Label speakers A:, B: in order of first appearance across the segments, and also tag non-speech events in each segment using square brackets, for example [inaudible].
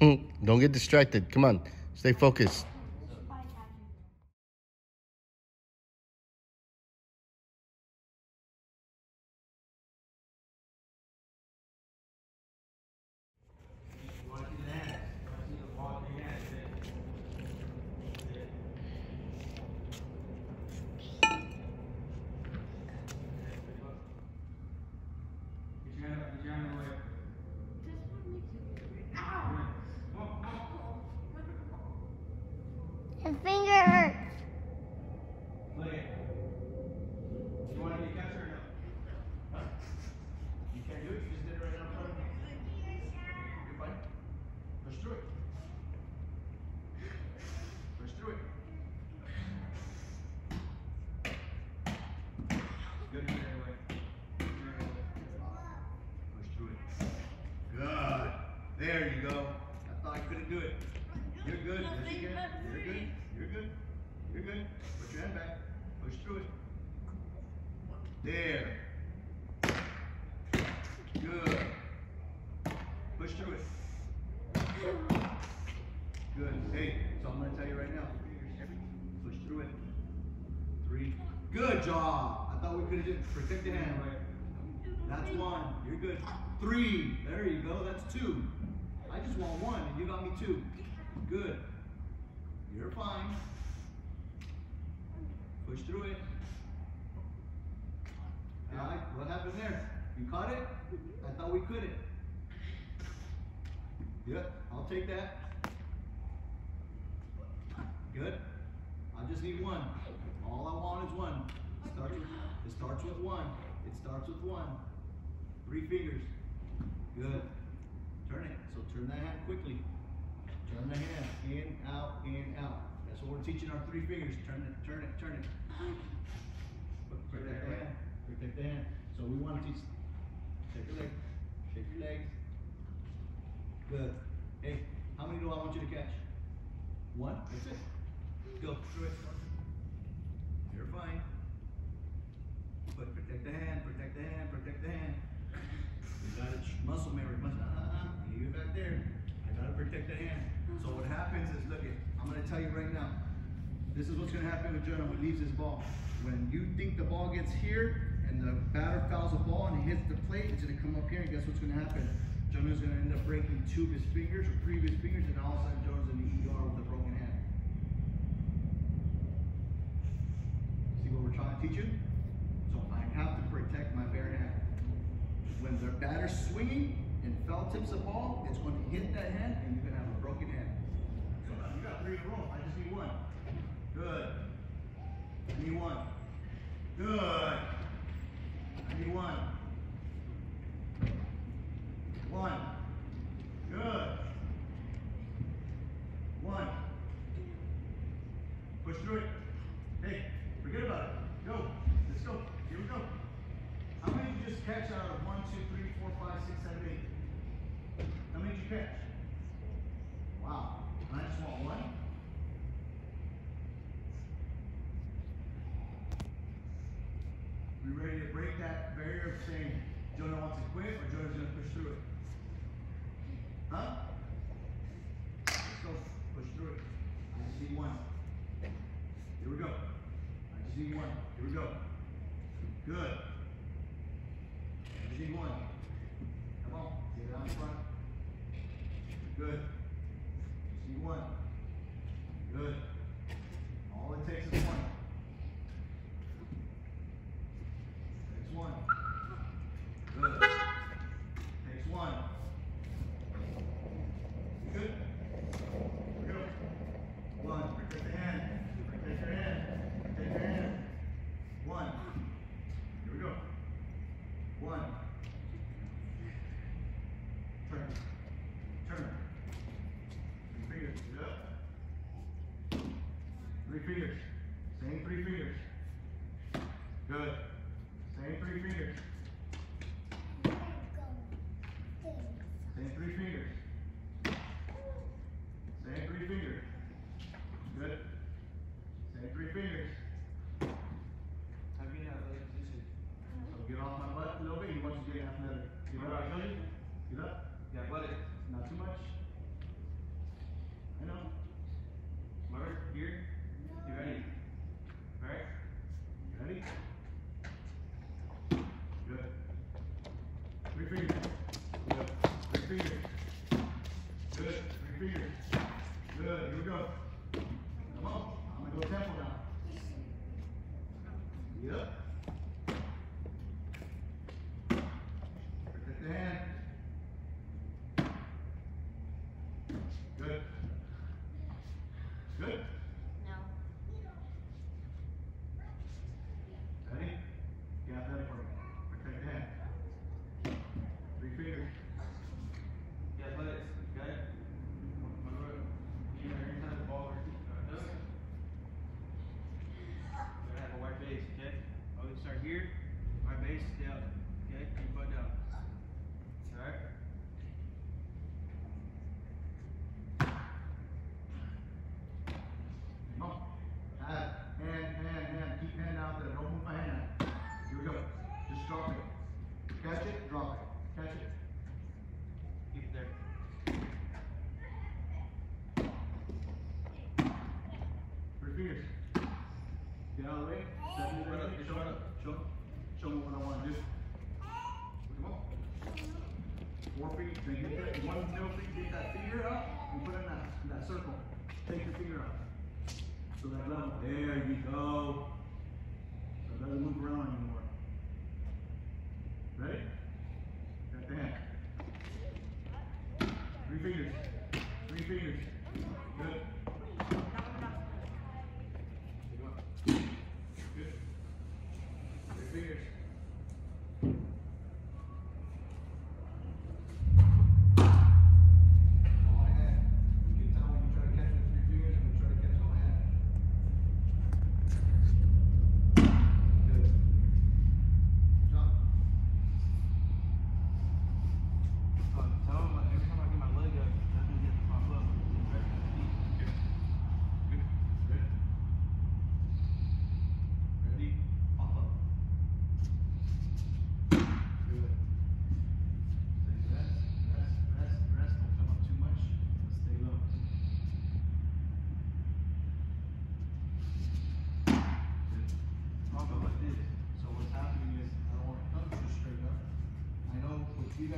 A: Mm, don't get distracted. Come on. Stay focused.
B: His finger hurts.
C: Look at You want to be a catcher or no? You can't do it. You just did it right now in front of me. You're fine. Push through it. Push through it. Good in your way. Push through it. Good. There you go. I thought I couldn't do it. You're good. Yes, you can. You're good. You're good. You're good. Put your hand back. Push through it. There. Good. Push through it. Good. Hey, so I'm going to tell you right now. Push through it. Three. Good job. I thought we could have did protect the hand, right? That's one. You're good. Three. There you go. That's two. I just want one, and you got me two. Good. You're fine. Push through it. All right, what happened there? You caught it? I thought we couldn't. Yep, I'll take that. Good. I just need one. All I want is one. It starts with, it starts with one. It starts with one. Three fingers. Good. Turn it. So turn that hand quickly. Turn the hand in, out, in, out. That's what we're teaching our three fingers. Turn it, turn it, turn it. Protect the hand. Protect the hand. So we want to teach. Shake your leg. Shake your legs. Good. Hey, how many do I want you to catch? One. That's it. Go through it. You're fine. But protect the hand. Protect the hand. Protect the hand. You got it. Muscle memory. Muscle. Uh-uh. You back there. I gotta protect the hand. So what happens is, look it. I'm gonna tell you right now. This is what's gonna happen with Jonah when he leaves his ball. When you think the ball gets here and the batter fouls the ball and he hits the plate, it's gonna come up here and guess what's gonna happen? Jonah's gonna end up breaking two of his fingers or three of his fingers and all of a sudden Jonah's in the ER with a broken hand. See what we're trying to teach you? So I have to protect my bare hand. When the batter's swinging and foul tips the ball, it's going to hit that hand and you're going to have a broken hand. You got three in a row. I just need one. Good. I need one. Good. I need one. One. Good. One. Push through it. Hey, forget about it. Go. Let's go. Here we go. How many did you just catch out of one, two, three, four, five, six, seven, eight? How many did you catch? Wow. And I just want one. We ready to break that barrier of saying Jonah wants to quit or Jonah's gonna push through it? Huh? Let's go. Push through it. I just need one. Here we go. I just need one. Here we go. Good. I just need one. Come on. Get it out front. Good. Just need one. The athletic, not too much. I know. Margaret, here. You ready? All right? You ready? Good. Three fingers. Good. Three fingers. Good. Three fingers.
D: Good. Here
C: we go. Come on. I'm going to go tempo now. Yep. middle finger, get that finger up and put in that, in that circle. Take your finger up. So that level. There you go. So it doesn't move around anymore.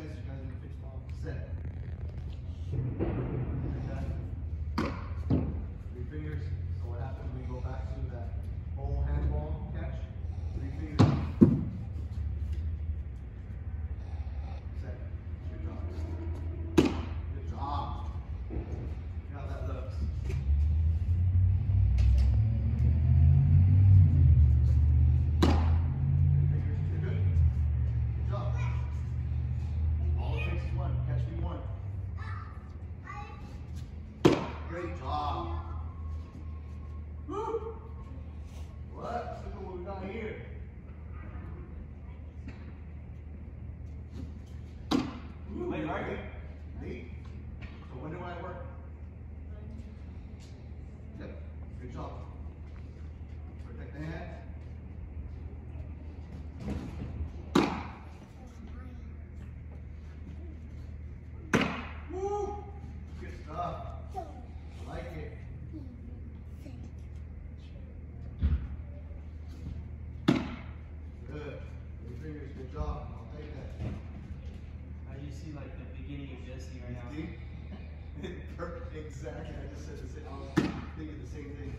C: guys see like
D: the beginning of Destiny right now. [laughs]
C: Exactly. I just said the same. I was thinking the same thing.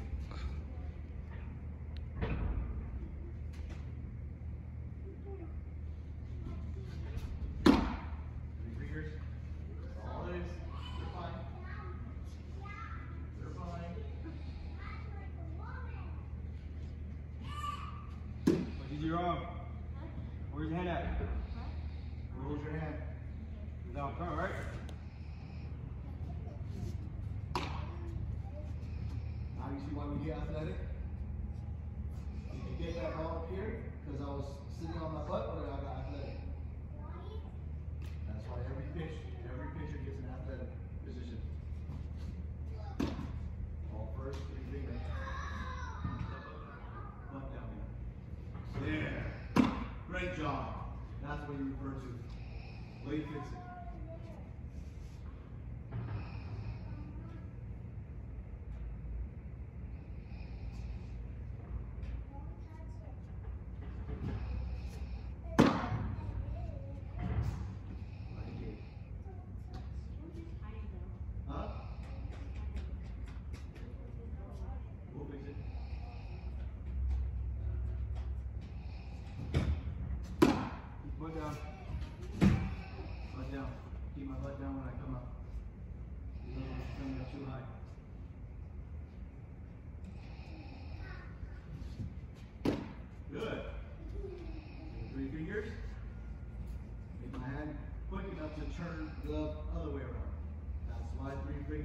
D: Where's your head at? down front, right?
C: Now you see why we get athletic? Did you get that ball up here? Because I was sitting on my butt or I got athletic? That's why every pitch, every pitcher gets an athletic position. Ball first, three fingers. Butt down there. There. Great job. That's what you refer to. Late fixing.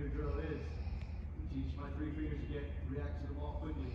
C: Drill is. Teach my three fingers to get react to the ball quickly.